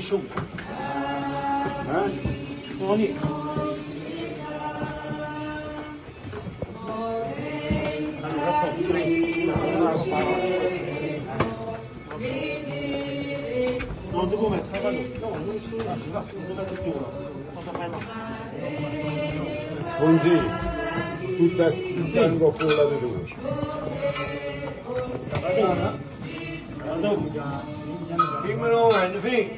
show. Né? Nome. Non devo mettere, no, non sono la seconda cultura, cosa fai no? Così, tutta stanno con la denuncia. Sta pagando? Sta pagando? Dimmelo, Enfi!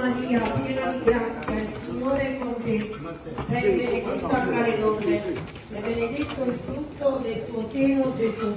Maria, piena di grazia, il Signore è con te. Sei benedetta fra le donne, e benedetto il frutto del tuo seno, Gesù.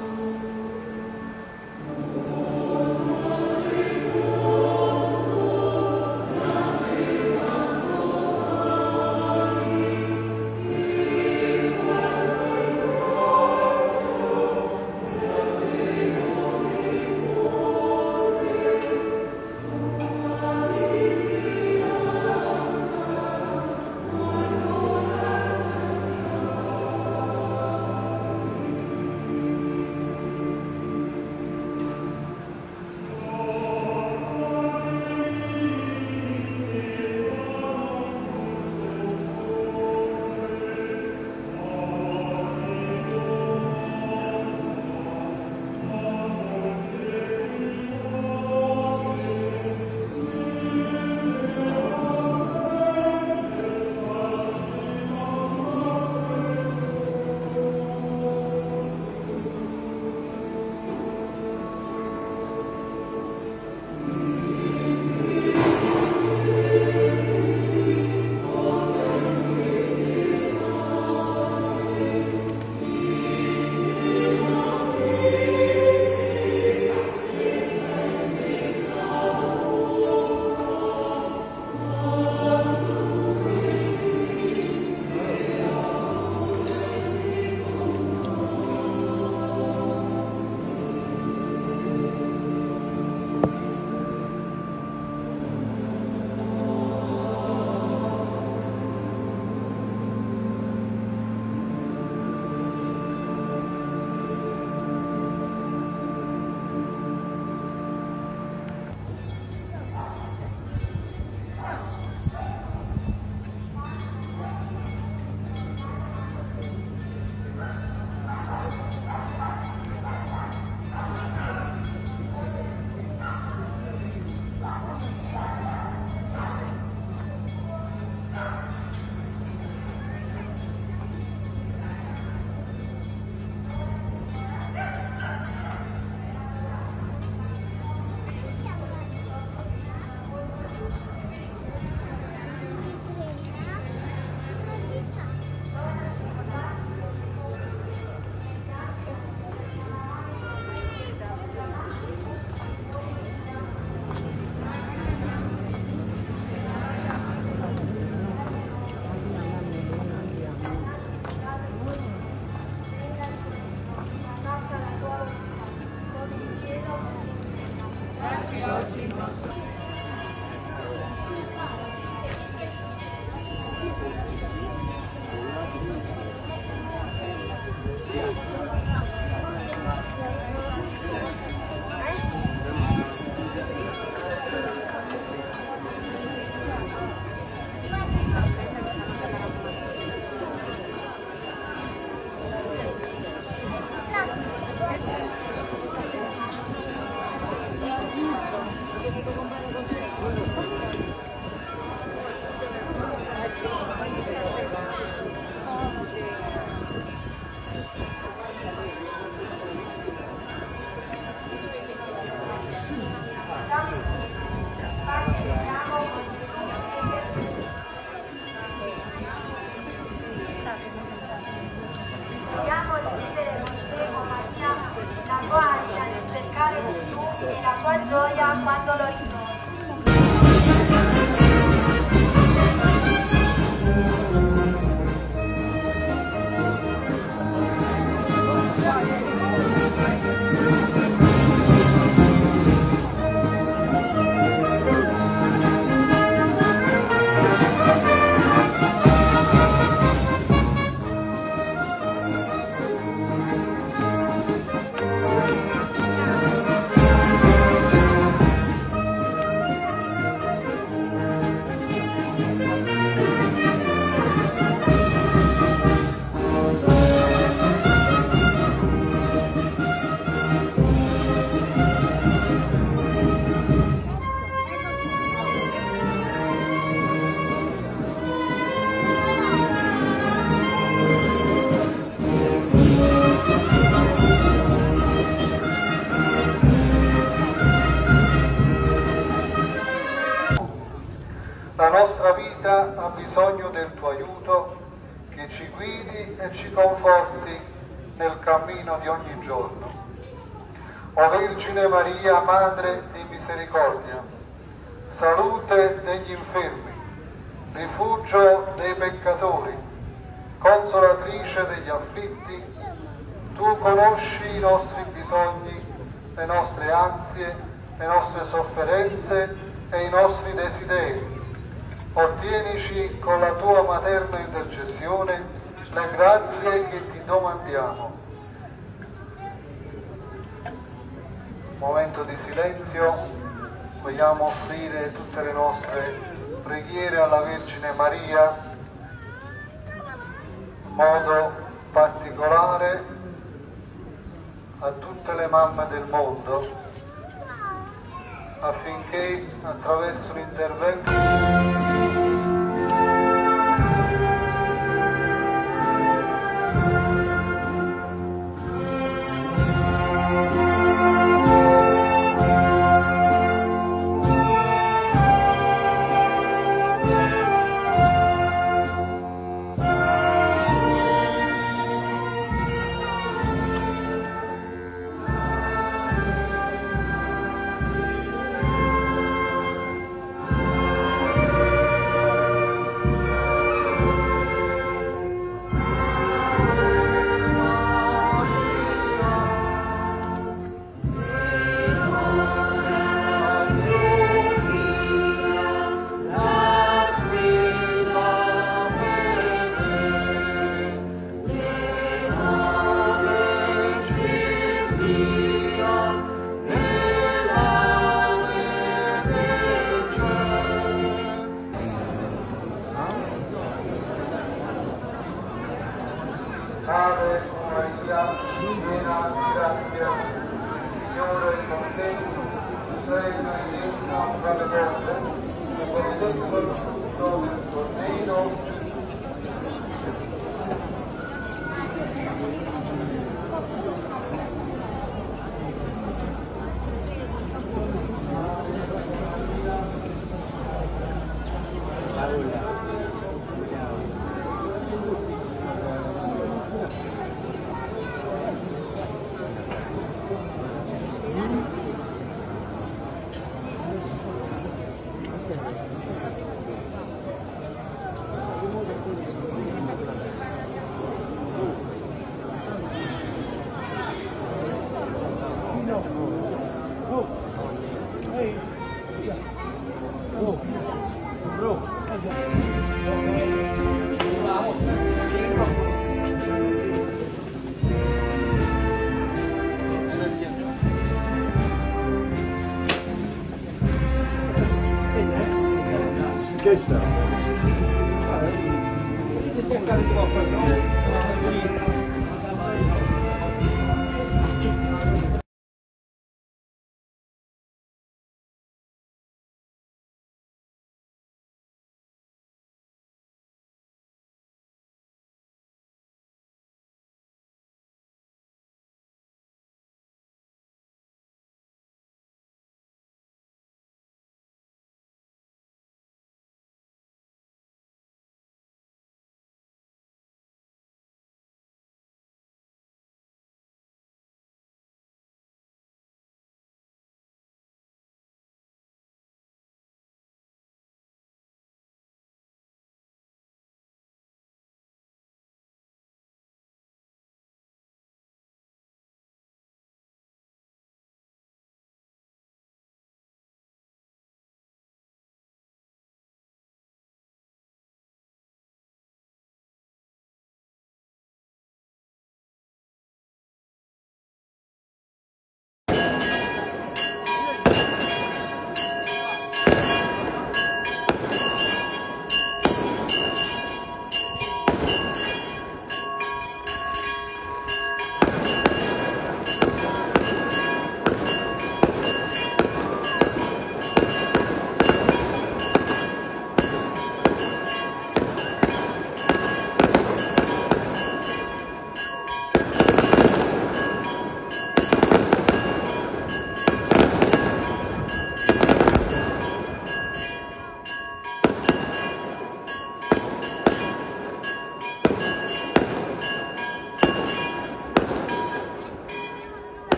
cuatro, ya cuando lo hizo. Vita ha bisogno del tuo aiuto, che ci guidi e ci conforti nel cammino di ogni giorno. O Vergine Maria, Madre di misericordia, salute degli infermi, rifugio dei peccatori, consolatrice degli afflitti, tu conosci i nostri bisogni, le nostre ansie, le nostre sofferenze e i nostri desideri. Ottienici con la tua materna intercessione le grazie che ti domandiamo. Momento di silenzio, vogliamo offrire tutte le nostre preghiere alla Vergine Maria. In modo particolare a tutte le mamme del mondo affinché attraverso l'intervento Bro. Bro.